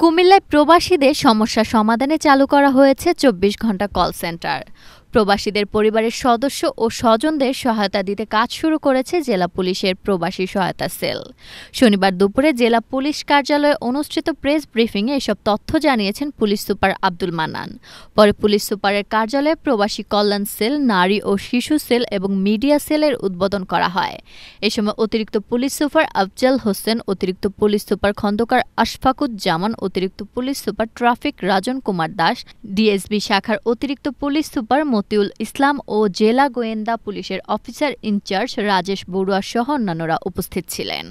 কুমিল্লায় প্রবাসীদের সমস্যা সমাধানে চালু করা হয়েছে চব্বিশ ঘণ্টা কল সেন্টার। প্রবাসীদের পরিবারের সদস্য ও স্বজনদের সহায়তা দিতে কাজ শুরু করেছে জেলা পুলিশের প্রবাসী সহায়তা সেল। শনিবার দুপুরে জেলা পুলিশ কার্যালয়ে অনুষ্ঠিত প্রেস ব্রিফিংয়ে এসব তথ্য জানিয়েছেন পুলিশ সুপার আব্দুল মান্নান। পরে পুলিশ সুপারের কার্যালয়ে প্রবাসী কল্যাণ সেল, নারী ও শিশু সেল এবং মিডিয়া সেলের উদ্বোধন করা হয়। এ সময় অতিরিক্ত পুলিশ সুপার আফজাল হোসেন, অতিরিক্ত পুলিশ সুপার খন্দকার আশফাকুজ্জামান, অতিরিক্ত police super traffic Rajan Kumar Das, DSB শাখার অতিরিক্ত পুলিশ সুপার মতিউল ইসলাম ও জেলা গোয়েন্দা পুলিশের অফিসার ইনচার্জ রাজেশ বড়ুয়া সহ অন্যান্যরা উপস্থিত ছিলেন।